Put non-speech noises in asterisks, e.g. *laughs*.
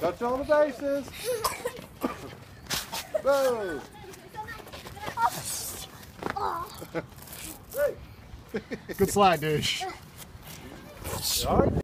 Touch all the bases. *laughs* Good slide, douche.